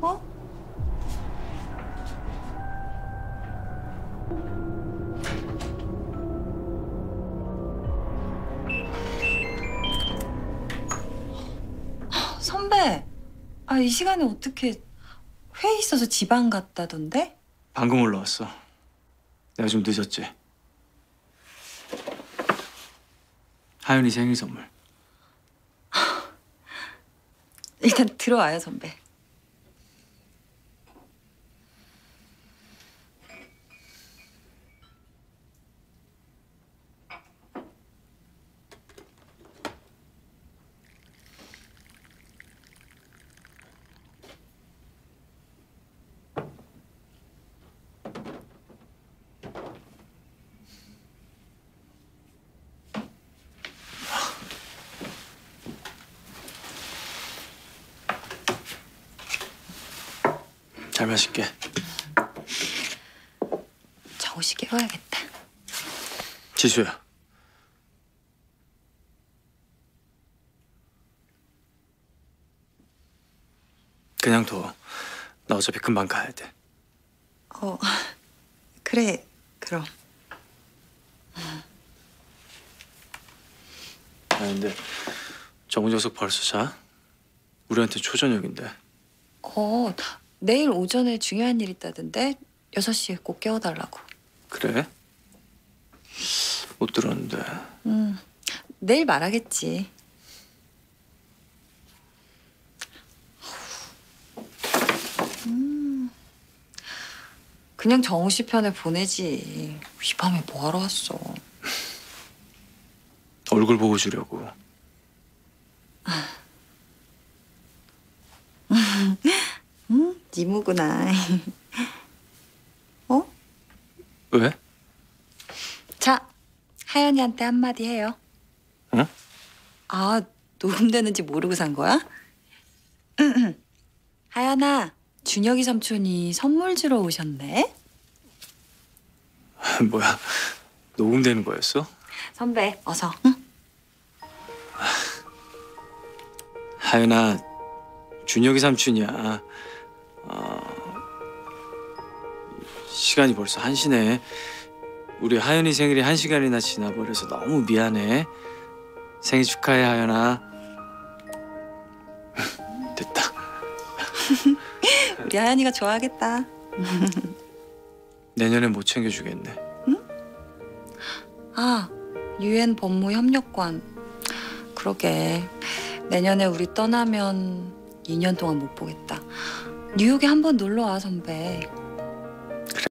어? 아, 선배, 아, 이 시간에 어떻게 회의 있어서 지방 갔다던데? 방금 올라왔어. 내가 좀 늦었지. 하윤이 생일 선물. 일단 들어와요, 선배. 잘 마실게. 정시 깨워야겠다. 지수야. 그냥 둬. 나 어차피 금방 가야 돼. 어, 그래, 그럼. 아 근데 정우정석 벌써 자? 우리한테 초저녁인데. 어, 내일 오전에 중요한 일 있다던데 6시에 꼭 깨워달라고. 그래? 못 들었는데. 음, 내일 말하겠지. 음, 그냥 정우 씨 편에 보내지. 이 밤에 뭐하러 왔어? 얼굴 보고 주려고. 음, 니무구나. 어? 왜? 자, 하연이한테 한마디 해요. 응? 아, 녹음되는지 모르고 산 거야? 하연아, 준혁이 삼촌이 선물 주러 오셨네. 뭐야? 녹음되는 거였어? 선배, 어서. 응? 하윤아, 준혁이 삼촌이야. 시간이 벌써 한 시네. 우리 하윤이 생일이 한 시간이나 지나버려서 너무 미안해. 생일 축하해, 하윤아. 됐다. 우리 하연이가 좋아하겠다. 내년에 못 챙겨주겠네. 아, 유엔 법무 협력관. 그러게. 내년에 우리 떠나면 2년 동안 못 보겠다. 뉴욕에 한 번 놀러 와, 선배.